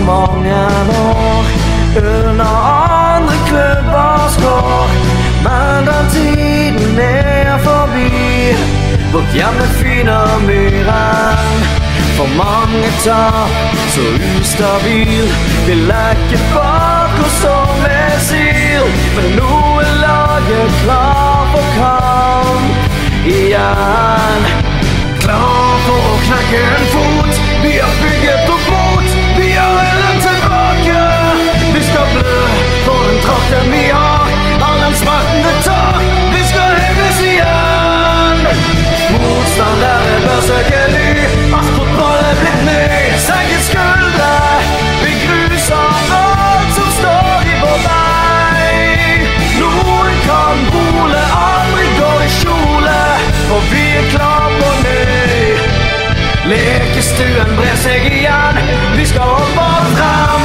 mange år under andre klubbers kår. Men den tiden er forbi. Vårt hjemme fine myren. For mange tap, så ustabil. Vi leker bak oss som en sil. Men nå er laget klar for kamp igjen. Klar for å knekke en Lekestuen brer seg igjen. Vi skal opp og frem.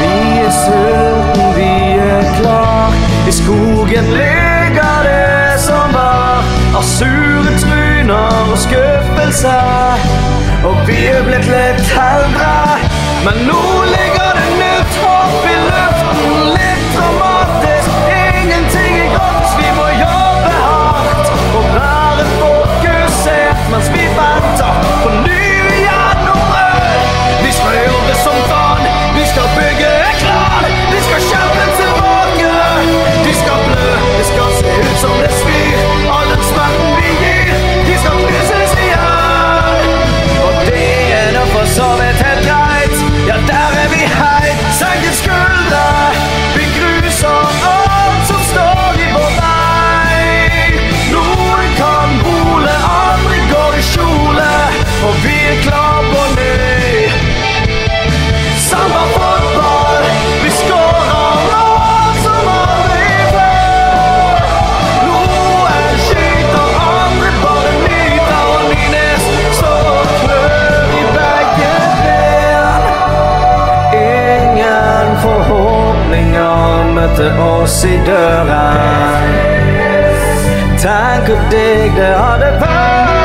Vi er sulten, vi er klar. I skogen ligger det som var av sure tryner og skuffelse. Og vi er blitt litt eldre, men nå ligger det nytt håp møtte oss i døren. Tenk hvor deg det hadde vært